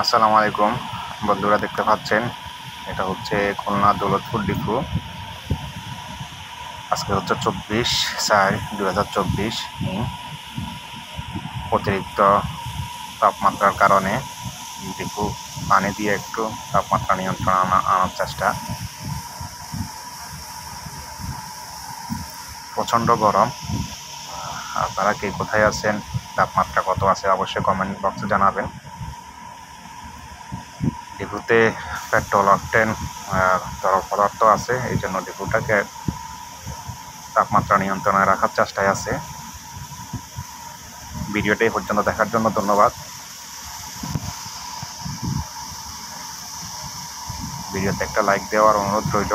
আসসালামু আলাইকুম। বন্ধুরা দেখতে পাচ্ছেন, এটা হচ্ছে খুলনা দৌলতপুর ডিপু। আজকে হচ্ছে চব্বিশ চার দু হাজার চব্বিশ অতিরিক্ত তাপমাত্রার কারণে ডিপু পানি দিয়ে একটু তাপমাত্রা নিয়ন্ত্রণ আনা আনার চেষ্টা। প্রচণ্ড গরম। আপনারা কে কোথায় আছেন, তাপমাত্রা কত আছে অবশ্যই কমেন্ট বক্সে জানাবেন। ডিপুতে পেট্রোল অকটেন তরল পদার্থ আছে, এই জন্য ডিপুটাকে তাপমাত্রা নিয়ন্ত্রণে রাখার চেষ্টায় আছে। ভিডিওটি পর্যন্ত দেখার জন্য ধন্যবাদ। ভিডিওতে একটা লাইক দেওয়ার অনুরোধ রইল।